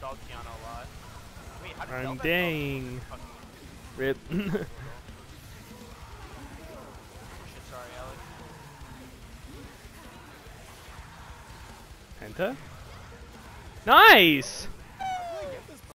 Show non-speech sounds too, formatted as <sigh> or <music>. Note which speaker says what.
Speaker 1: stalled Kiana a lot. Wait, how did
Speaker 2: I'm
Speaker 1: Velvet
Speaker 2: dang. <laughs>
Speaker 1: Oh.
Speaker 2: Rip.
Speaker 1: shit, sorry, Alex.
Speaker 2: Penta? Nice!